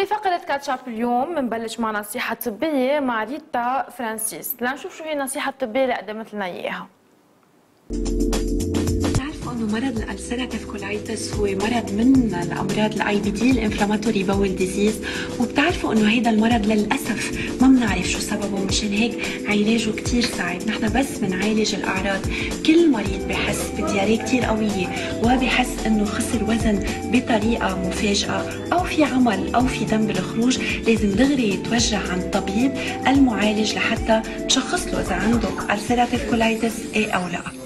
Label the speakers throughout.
Speaker 1: بفقرة catch up اليوم بنبلش مع نصيحة طبية مع ريتا فرانسيس. لنشوف شو هي النصيحة الطبية اللي قدمت لنا إياها.
Speaker 2: أنه مرض ال ulcerative colitis هو مرض من الأمراض ال IBD ال inflammatory bowel disease وبتعرفوا أنه هيدا المرض للأسف ما بنعرف شو سببه مشان هيك علاجه كثير صعب. نحن بس بنعالج الأعراض. كل مريض بحس ب diarrhée كثير قوية وبحس أنه خسر وزن بطريقة مفاجئة أو في عمل أو في دم بالخروج. لازم دغري يتوجه عند طبيب المعالج لحتى تشخص له إذا عنده ulcerative colitis إيه أو لا.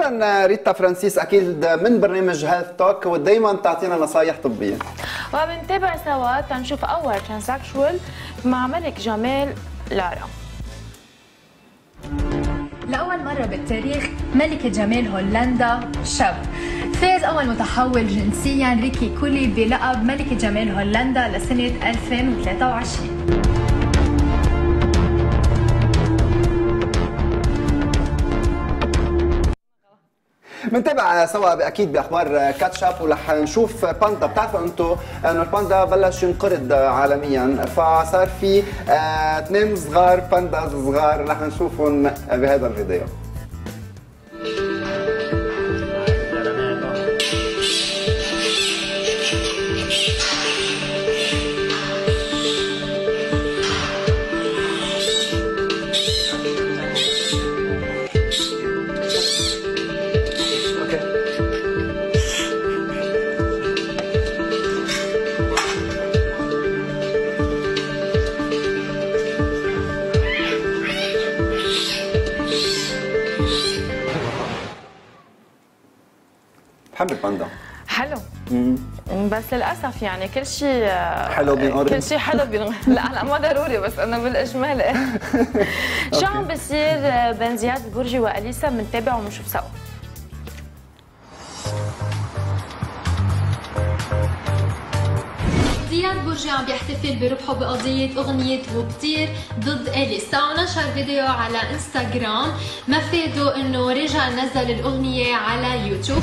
Speaker 3: شكرا ريتا فرانسيس أكيد من برنامج Health Talk ودايما تعطينا نصايح طبية.
Speaker 1: وبنتابع سوا تنشوف أول transsexual مع ملك جمال لارا.
Speaker 4: لأول مرة بالتاريخ ملكة جمال هولندا شاب. فاز أول متحول جنسيا ريكي كولي بلقب ملكة جمال هولندا لسنة 2023
Speaker 3: بنتابع سوا أكيد بأخبار كاتشاب ورح نشوف باندا. بتعرفوا أنتم إنه الباندا بلش ينقرض عالميا فصار في اثنين صغار باندا صغار رح نشوفهم بهذا الفيديو. بحب الباندا
Speaker 1: حلو. بس للأسف يعني كل شيء
Speaker 3: حلو بينقرض
Speaker 1: كل شيء حلو بينقرض لا هلا ما ضروري بس أنا بالإجمال. شو عم بيصير بين زياد البرجي وأليسا؟ بنتابع وبنشوف سوا.
Speaker 4: زياد برجي عم بيحتفل بربحه بقضية أغنية وكتير ضد إليسا. ونشر فيديو على إنستغرام. مفاده إنه رجع نزل الأغنية على يوتيوب.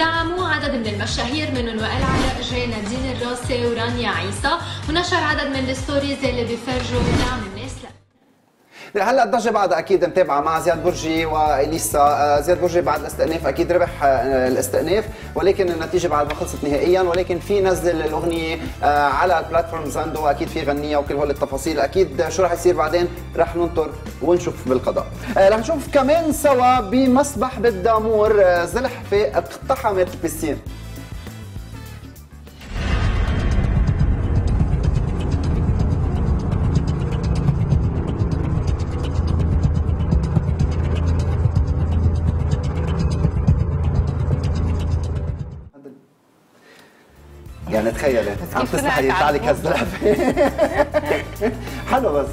Speaker 4: ودعموه عدد من المشاهير منهم وائل علاء نادين الراسي ورانيا عيسى. ونشر عدد من ال stories اللي بيفرجوا دعم
Speaker 3: هلا الضجة بعد أكيد متابعة مع زياد برجي وإليسا. زياد برجي بعد الاستئناف أكيد ربح الاستئناف ولكن النتيجة بعد ما خلصت نهائيا ولكن في نزل الأغنية على البلاتفورمز عنده واكيد في غنية وكل هول التفاصيل. أكيد شو رح يصير بعدين؟ رح ننطر ونشوف بالقضاء. رح نشوف كمان سوا بمسبح بالدامور زلحفة اقتحمت البسين يعني تخيلي عم تستحي يطلع لك هالزلفه حلو بس.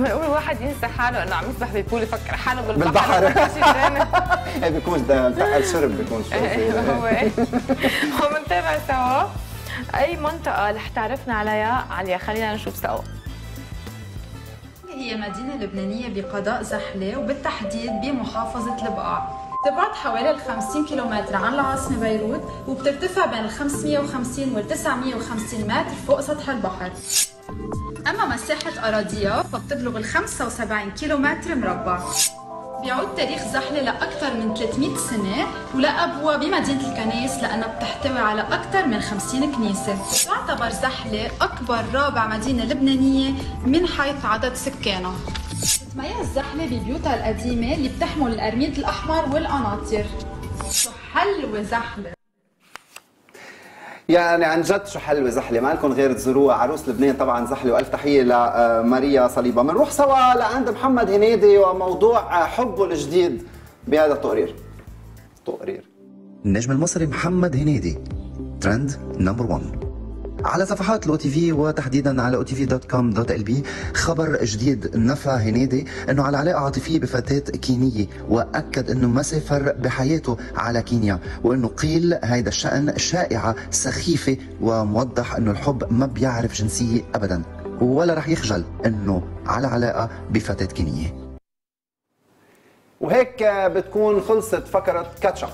Speaker 1: ما يقول الواحد ينسى حاله إنه عم يسبح ببول يفكر حاله
Speaker 3: بالبحر.
Speaker 1: بالبحر.
Speaker 3: إيه بيكون تقل شرب بيكون شوي
Speaker 1: هو هو بنتابع سوا. أي منطقة رح تعرفنا عليها؟ عليا خلينا نشوف سوا.
Speaker 4: هي مدينة لبنانية بقضاء زحلة وبالتحديد بمحافظة البقاع تبعد حوالي 50 كيلومتر عن العاصمة بيروت وبترتفع بين ال 550 وال 950 متر فوق سطح البحر. أما مساحة أراضيها فبتبلغ ال 75 كيلومتر مربع. بيعود تاريخ زحلة لأكثر من 300 سنة ولقبوها بمدينة الكنائس لأنها بتحتوي على أكثر من 50 كنيسة. تعتبر زحلة أكبر رابع مدينة لبنانية من حيث عدد سكانها. تتميز زحلة ببيوتها القديمة اللي بتحمل القرميد الأحمر والقناطر شو حلوة زحلة
Speaker 3: يعني عن جد شو حلوة زحلة ما لكم غير تزوروها عروس لبنان. طبعا زحلة وألف تحية لماريا صليبة. بنروح سوا لعند محمد هنيدي وموضوع حبه الجديد بهذا التقرير. تقرير.
Speaker 5: النجم المصري محمد هنيدي trend number 1 على صفحات ال OTV وتحديدا على OTV dot com dot LB خبر جديد نفى هنيدي إنه على علاقة عاطفية بفتاة كينية وأكد إنه ما سافر بحياته على كينيا وإنه قيل هيدا الشأن شائعة سخيفة وموضح إنه الحب ما بيعرف جنسية ابدا ولا رح يخجل إنه على علاقة بفتاة كينية.
Speaker 3: وهيك بتكون خلصت فقرة كاتشب